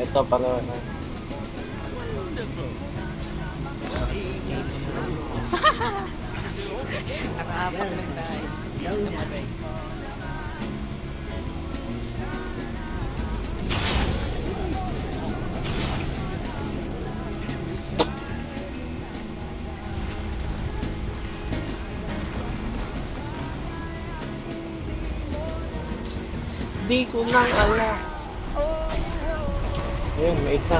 Ito, tayo. Namatay. Di ko nang alam. Ayun, may isa.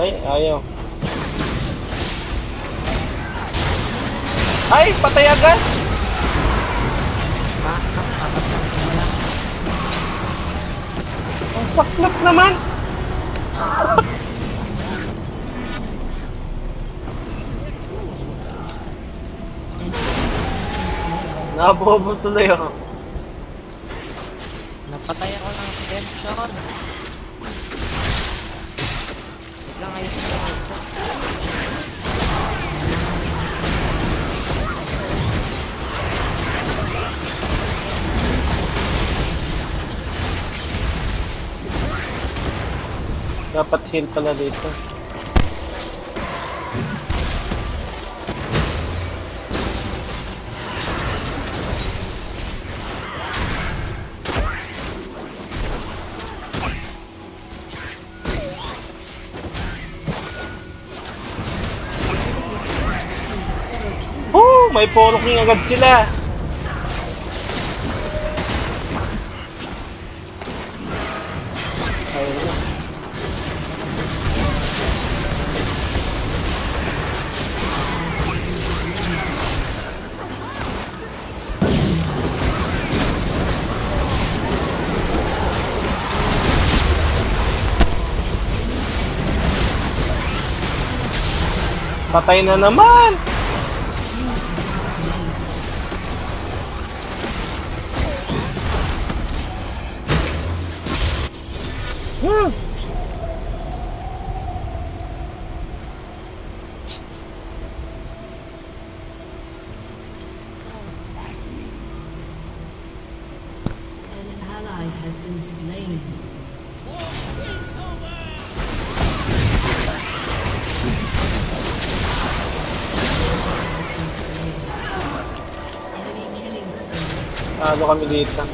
Ay, ayaw. Ay, patay agad! Ang saklap naman! Nabobo tuloy ako. Napatay ako ng redemption. Wait lang, ayos ko yung headset. Dapat heal pala dito. May polo king agad sila. Patay na naman! Talo kami dito.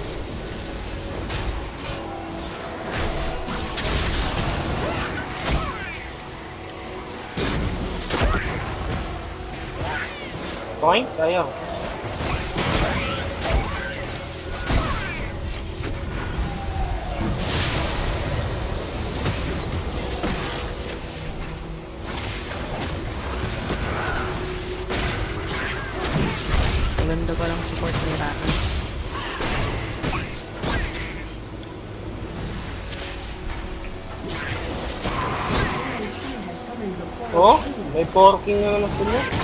Toink, ayaw. Porking na naman sila.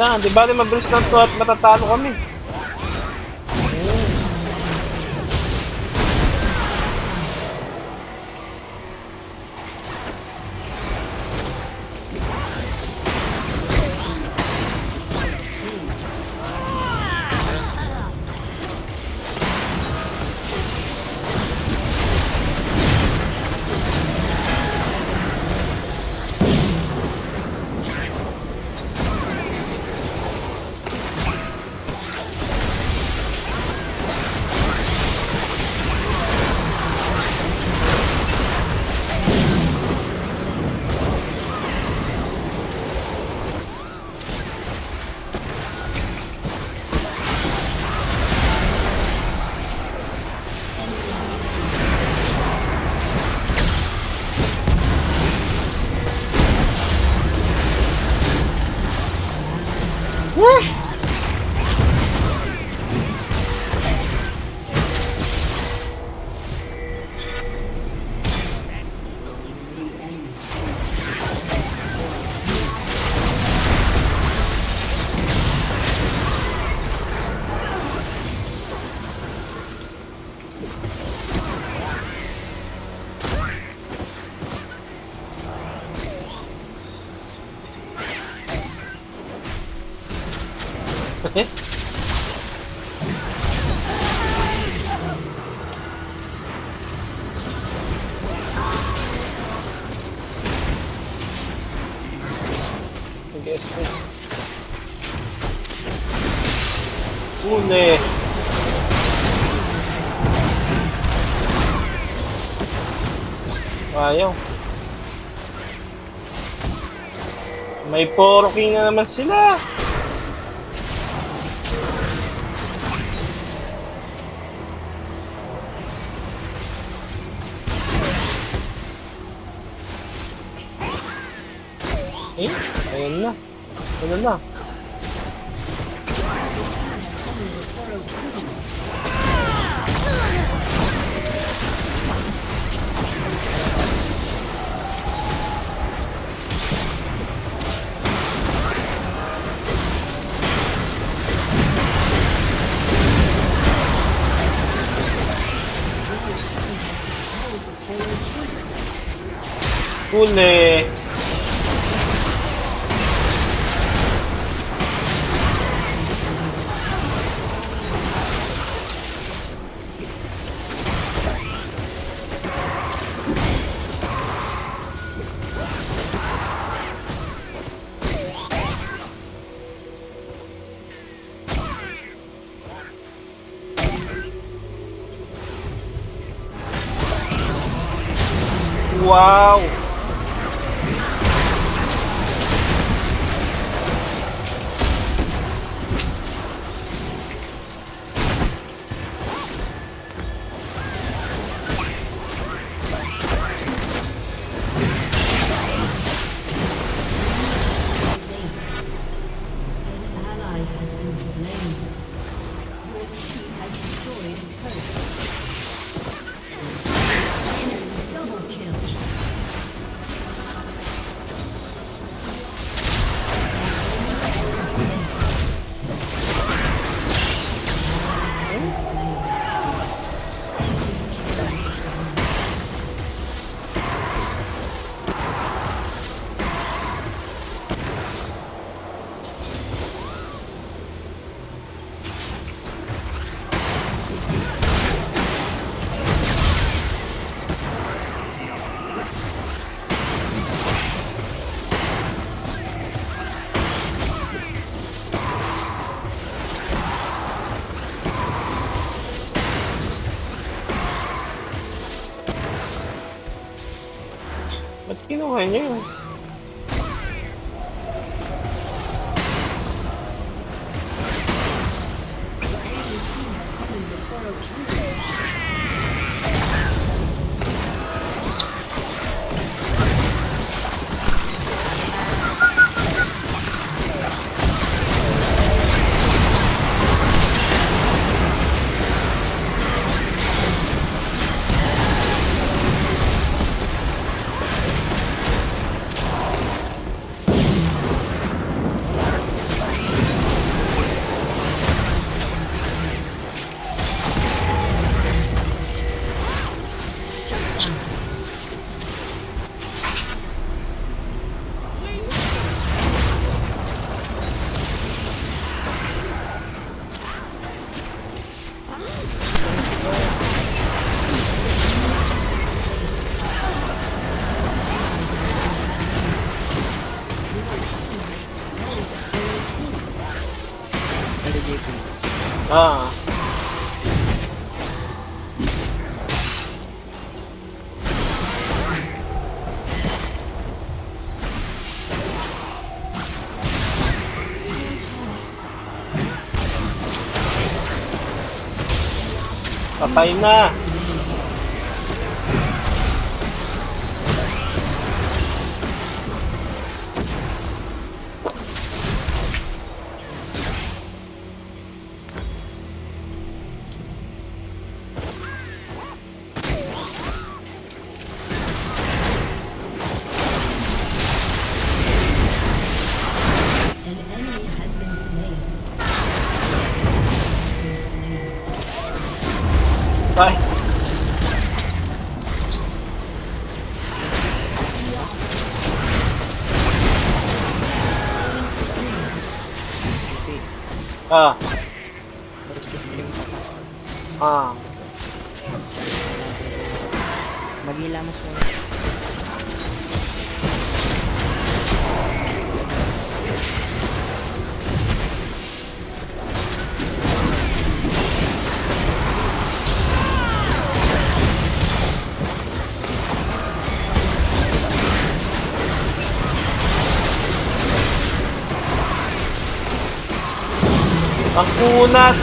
Lang, di ba mabilis lang to at matatalo kami. Uli. Ayaw. May poroking na naman sila. Eh, ayun na. Ano na? 죽었네. Uau! Team has destroyed a turret. 我呢 niya yun? Ah. Patay na. Ah, Magsistream ka pa. ah. Maghilamos muna. Ang kunat!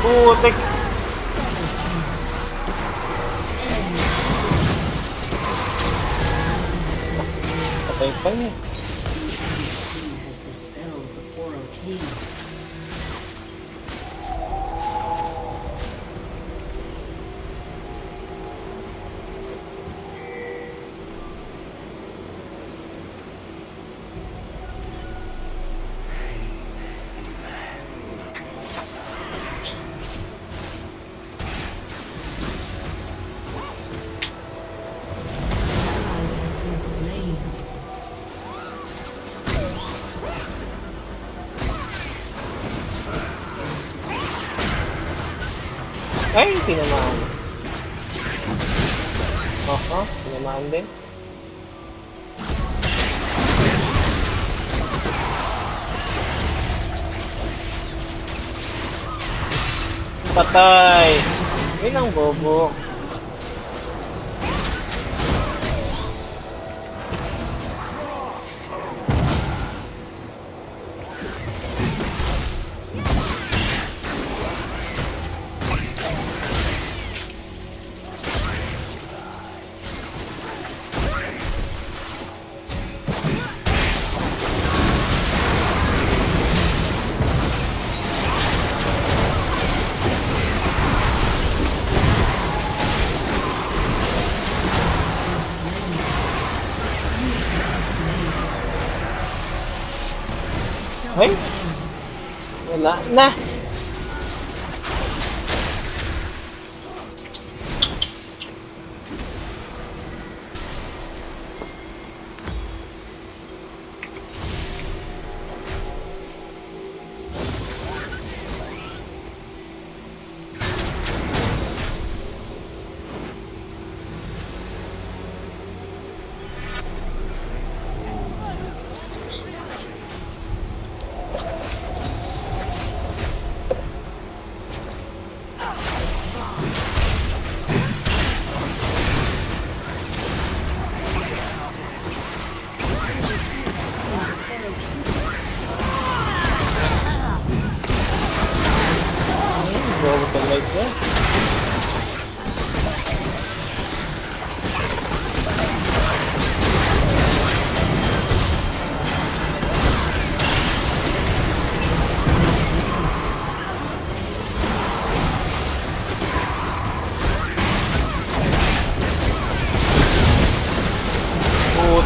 Putik! Patay pa niya. Ay, tinamaan. Oho, tinamaan din. Patay! Yun ang bobo. Ay! Wala na!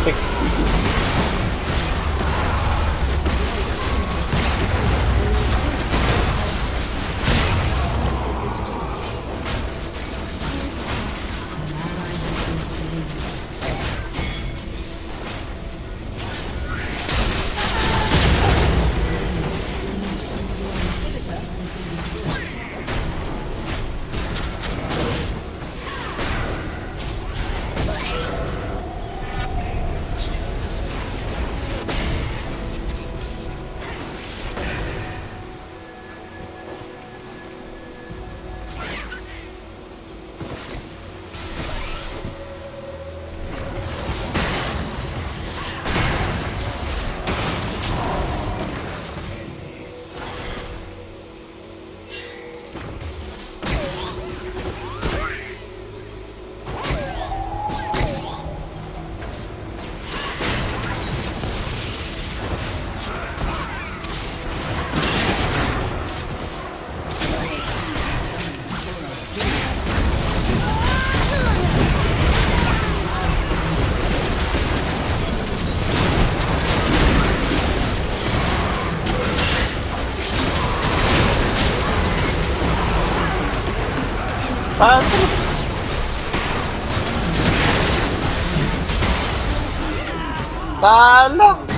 Putik. Paano? Tala!